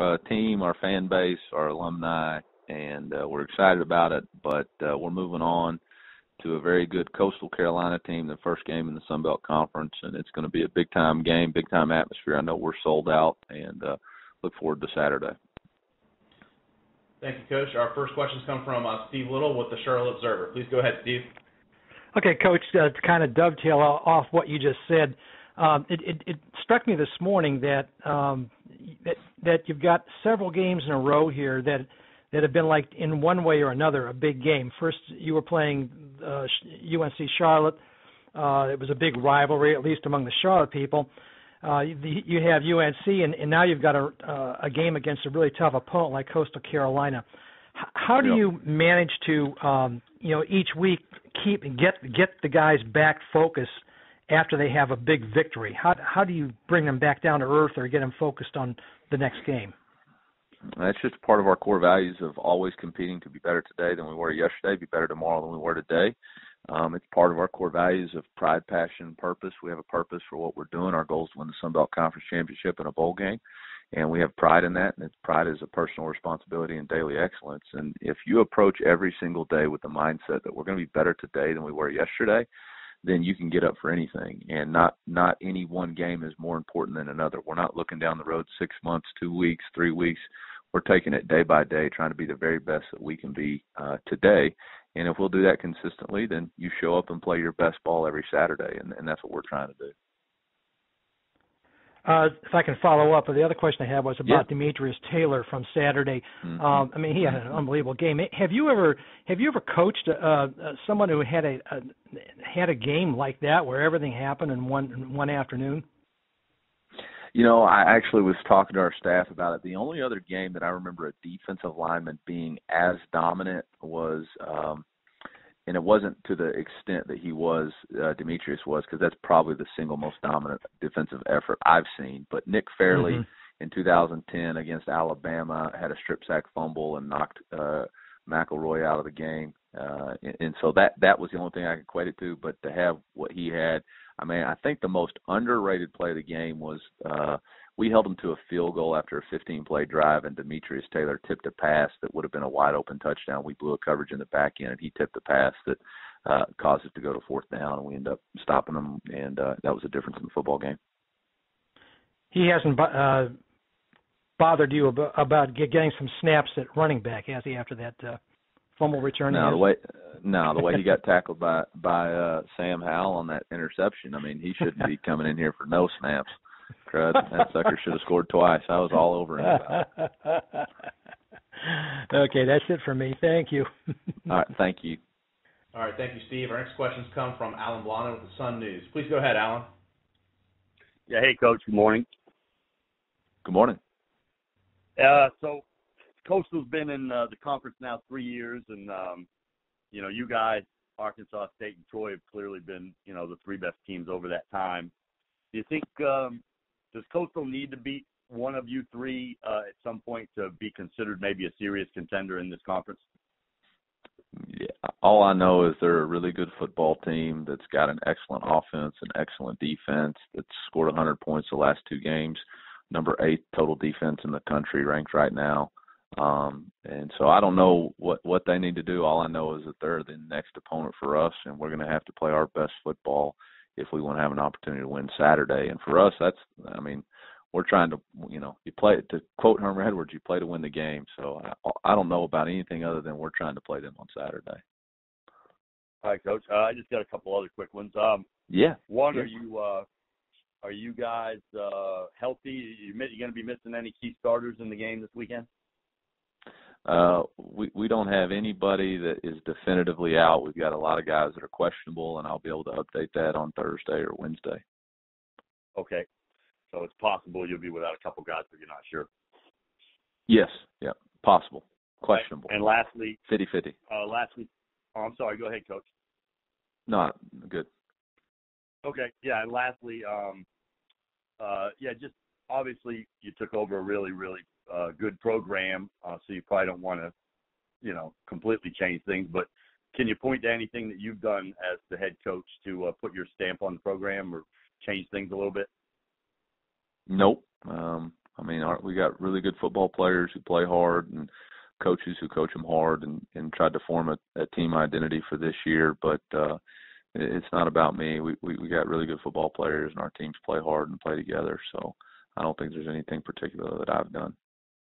uh, team, our fan base, our alumni, and uh, we're excited about it. But uh, we're moving on to a very good Coastal Carolina team, the first game in the Sun Belt Conference, and it's going to be a big time game, big time atmosphere. I know we're sold out, and uh, look forward to Saturday. Thank you, Coach. Our first questions come from uh, Steve Lyttle with the Charlotte Observer. Please go ahead, Steve. Okay, Coach. Uh, to kind of dovetail off what you just said, um, it, it, it struck me this morning that um, that that you've got several games in a row here that that have been like in one way or another a big game. First, you were playing uh, UNC Charlotte. Uh, it was a big rivalry, at least among the Charlotte people. Uh, you have UNC, and, and now you've got a, uh, a game against a really tough opponent like Coastal Carolina. H- how do yep. you manage to, um, you know, each week keep get get the guys back focused after they have a big victory? How how do you bring them back down to earth or get them focused on the next game? That's just part of our core values of always competing to be better today than we were yesterday, be better tomorrow than we were today. Um, it's part of our core values of pride, passion, purpose. We have a purpose for what we're doing. Our goal is to win the Sun Belt Conference Championship and a bowl game, and we have pride in that. And pride is a personal responsibility and daily excellence. And if you approach every single day with the mindset that we're going to be better today than we were yesterday, then you can get up for anything. And not not any one game is more important than another. We're not looking down the road six months, two weeks, three weeks. We're taking it day by day, trying to be the very best that we can be uh, today. And if we'll do that consistently, then you show up and play your best ball every Saturday, and, and that's what we're trying to do. Uh, if I can follow up, the other question I had was about yeah. Demetrius Taylor from Saturday. Mm-hmm. Um, I mean, he had an unbelievable game. Have you ever have you ever coached uh, uh, someone who had a, a had a game like that where everything happened in one one afternoon? You know, I actually was talking to our staff about it. The only other game that I remember a defensive lineman being as dominant was, um, and it wasn't to the extent that he was, uh, Demetrius was, because that's probably the single most dominant defensive effort I've seen. But Nick Fairley mm-hmm. in 2010 against Alabama had a strip sack fumble and knocked uh, McElroy out of the game. Uh, and, and so that that was the only thing I could equate it to. But to have what he had, I mean, I think the most underrated play of the game was uh, we held them to a field goal after a 15 play drive, and Demetrius Taylor tipped a pass that would have been a wide open touchdown. We blew a coverage in the back end, and he tipped a pass that uh, caused us to go to fourth down, and we ended up stopping them, and uh, that was the difference in the football game. He hasn't uh, bothered you about, about getting some snaps at running back, has he? After that uh, fumble return. No, the way no, the way he got tackled by by uh Sam Howell on that interception. I mean, he shouldn't be coming in here for no snaps. Crud, that sucker should have scored twice. I was all over him. okay, that's it for me. Thank you. all right, thank you. All right, thank you, Steve. Our next questions come from Alan Blondin with the Sun News. Please go ahead, Alan. Yeah, hey, Coach. Good morning. Good morning. Uh, so Coastal's been in uh, the conference now three years, and um, you know, you guys, Arkansas State and Troy, have clearly been you know the three best teams over that time. Do you think um, does Coastal need to beat one of you three uh, at some point to be considered maybe a serious contender in this conference? Yeah, all I know is they're a really good football team that's got an excellent offense and excellent defense that's scored 100 points the last two games. Number eight total defense in the country, ranked right now. Um, and so I don't know what what they need to do. All I know is that they're the next opponent for us, and we're going to have to play our best football if we want to have an opportunity to win Saturday. And for us, that's I mean, we're trying to you know you play to quote Herman Edwards, you play to win the game. So I, I don't know about anything other than we're trying to play them on Saturday. All right, Coach. Uh, I just got a couple other quick ones. Um, yeah. One, yeah. are you uh, are you guys uh, healthy? You, you going to be missing any key starters in the game this weekend? Uh, we we don't have anybody that is definitively out. We've got a lot of guys that are questionable, and I'll be able to update that on Thursday or Wednesday. Okay, so it's possible you'll be without a couple guys, but you're not sure. Yes, yeah, possible, questionable. And lastly, fifty fifty. Uh, lastly, oh, I'm sorry. Go ahead, coach. No, good. Okay, yeah, and lastly, um, uh, yeah, just obviously you took over a really, really uh, good program, uh, so you probably don't want to, you know, completely change things. But can you point to anything that you've done as the head coach to uh, put your stamp on the program or change things a little bit? Nope. Um, I mean, our, we got really good football players who play hard and coaches who coach them hard and and tried to form a, a team identity for this year. But uh, it's not about me. We, we we got really good football players and our teams play hard and play together. So I don't think there's anything particular that I've done.